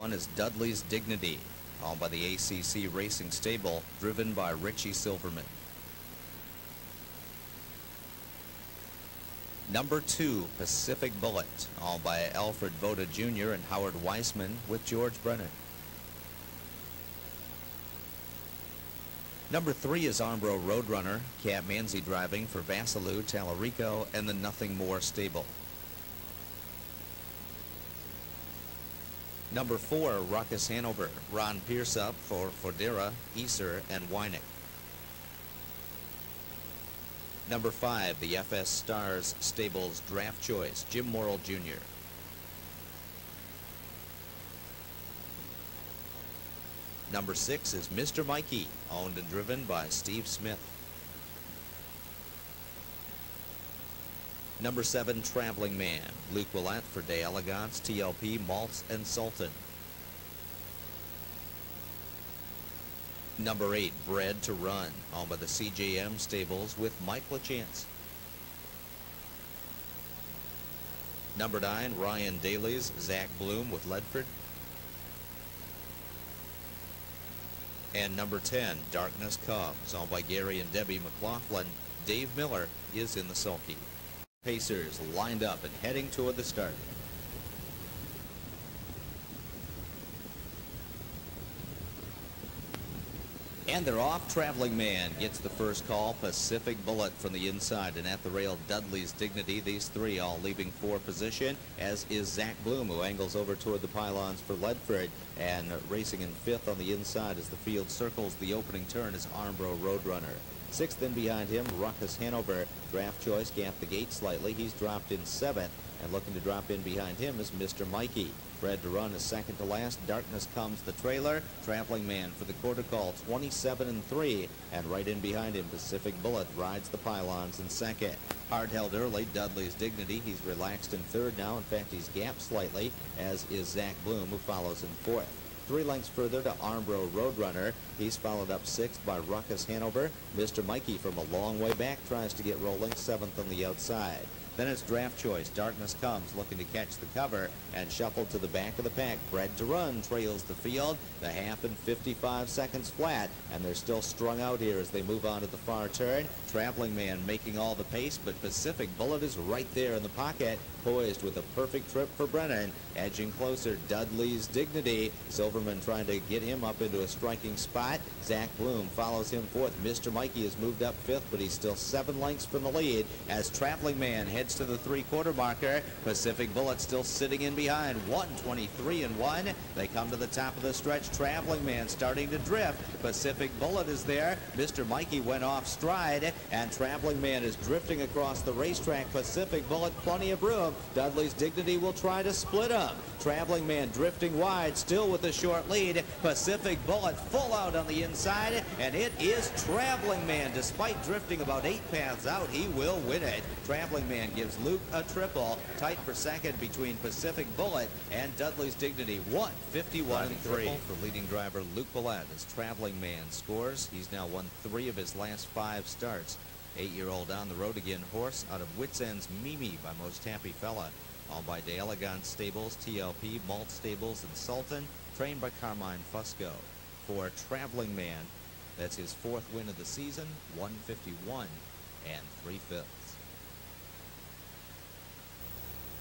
One is Dudley's Dignity, owned by the ACC Racing Stable, driven by Richie Silverman. Number two, Pacific Bullet, owned by Alfred Voda Jr. and Howard Weissman with George Brennan. Number three is Armbro Roadrunner, Cat Manzi driving for Vassalou, Tallarico, and the Nothing More stable. Number four, Ruckus Hanover, Ron Pierce up for Fodera, Easer, and Weinig. Number five, the FS Stars Stables Draft Choice, Jim Morrill Jr. Number six is Mr. Mikey, owned and driven by Steve Smith. Number seven, Traveling Man, Luc Ouellette for De Elegance, TLP, Maltz, and Sultan. Number eight, Bred to Run, owned by the CJM Stables with Mike LaChance. Number nine, Ryan Daly's Zach Bloom with Ledford. And number 10, Darkness Comes, owned by Gary and Debbie McLaughlin. Dave Miller is in the sulky. Pacers lined up and heading toward the start. And they're off. Traveling Man gets the first call. Pacific Bullet from the inside. And at the rail, Dudley's Dignity. These three all leaving for position, as is Zach Bloom, who angles over toward the pylons for Ledford. And racing in fifth on the inside as the field circles the opening turn is Armbro Roadrunner. Sixth in behind him, Ruckus Hanover. Draft choice gapped the gate slightly. He's dropped in seventh. And looking to drop in behind him is Mr. Mikey. Bred to run is second to last. Darkness comes the trailer. Traveling Man for the quarter call, 27 and 3. And right in behind him, Pacific Bullet rides the pylons in second. Hard held early, Dudley's Dignity. He's relaxed in third now. In fact, he's gapped slightly, as is Zach Bloom, who follows in fourth. Three lengths further to Armbro Roadrunner. He's followed up sixth by Ruckus Hanover. Mr. Mikey from a long way back tries to get rolling seventh on the outside. Then it's draft choice. Darkness comes looking to catch the cover and shuffled to the back of the pack. Bred to run trails the field. The half in 55 seconds flat. And they're still strung out here as they move on to the far turn. Traveling Man making all the pace, but Pacific Bullet is right there in the pocket, poised with a perfect trip for Brennan. Edging closer, Dudley's Dignity. Silverman trying to get him up into a striking spot. Zach Bloom follows him fourth. Mr. Mikey has moved up fifth, but he's still seven lengths from the lead as Traveling Man heads to the three-quarter marker. Pacific Bullet still sitting in behind, 123 and 1. They come to the top of the stretch. Traveling Man starting to drift. Pacific Bullet is there. Mr. Mikey went off stride, and Traveling Man is drifting across the racetrack. Pacific Bullet, plenty of room. Dudley's Dignity will try to split him. Traveling Man drifting wide, still with a short lead. Pacific Bullet full out on the inside, and it is Traveling Man. Despite drifting about eight paths out, he will win it. Traveling Man gives Luc a triple. Tight for second between Pacific Bullet and Dudley's Dignity. 151 and 3 for leading driver Luc Ouellette as Traveling Man scores. He's now won three of his last five starts. Eight-year-old on the road again horse out of Wits End's Mimi by Most Happy Fella. All by De Elegance Stables, TLP, Malt Stables, and Sultan. Trained by Carmine Fusco. For Traveling Man, that's his fourth win of the season, 151 and 3 fifths.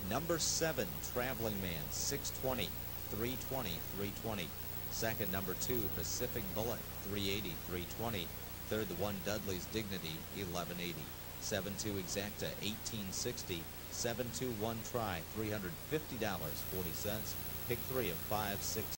Number seven, Traveling Man, 620, 320, 320. Second, number two, Pacific Bullet, 380, 320. Third, the one Dudley's Dignity, 1180. 7-2 Exacta, 1860. 7-2 one try, $350, 40 cents. Pick three of five, six,